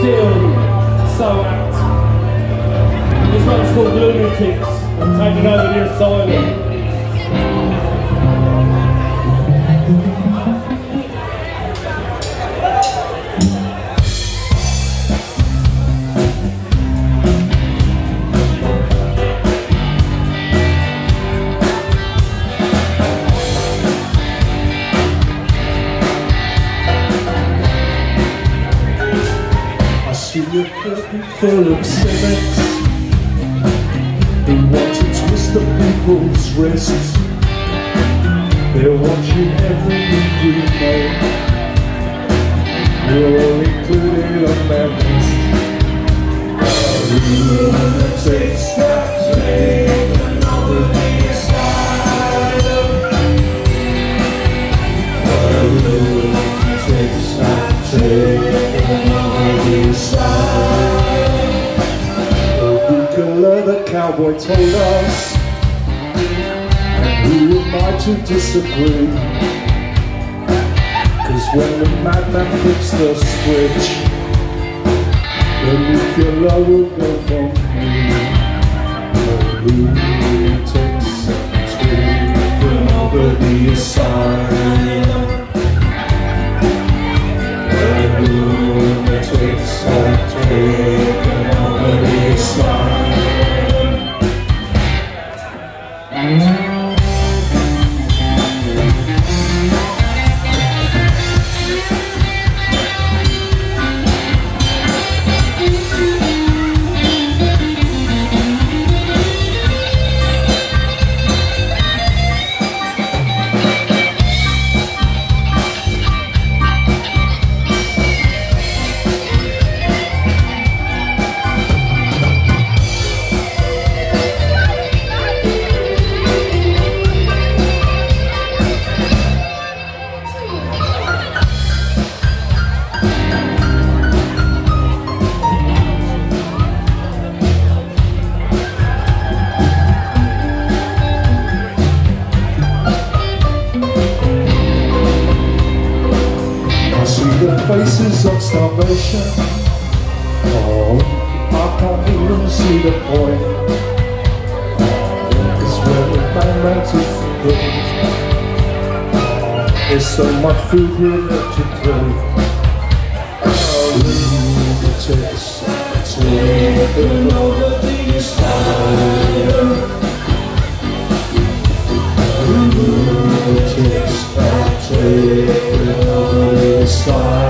still so apt. This one's called Lunatics. I'm taking over the asylum. Full of cynics They want to twist the people's wrists. They're watching every move we make We're all included on that list. Lunatics that take over cowboy told us who am I to disagree Cause when the madman flips the switch The nuclear will go from me taken of starvation. Oh, I can't even see the point. When the man runs is good, there's so much food here that you crave. Lunatics taking over the asylum. Lunatics have taken over the asylum.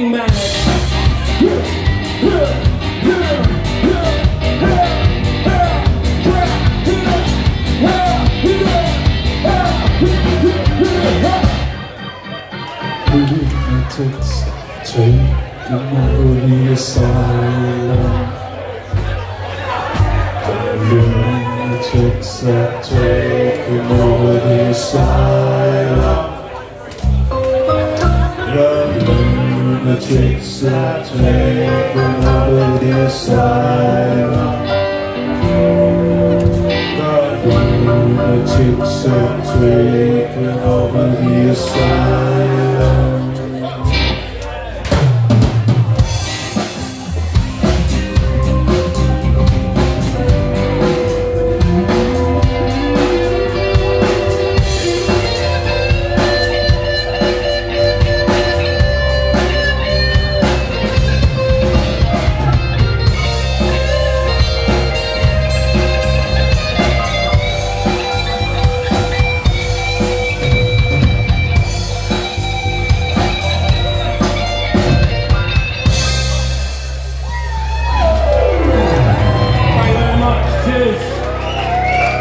Fucking mad. Taking over the asylum. The lunatics have taken over the asylum. Lunatics have taken over the asylum.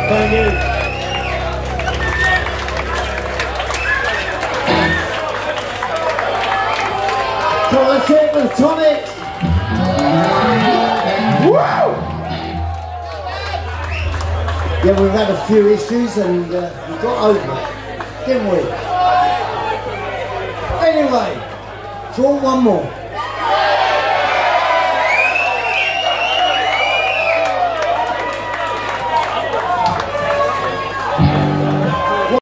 Thank you. So. Woo! Yeah, we've had a few issues and uh, we got over it, didn't we? Anyway, draw one more.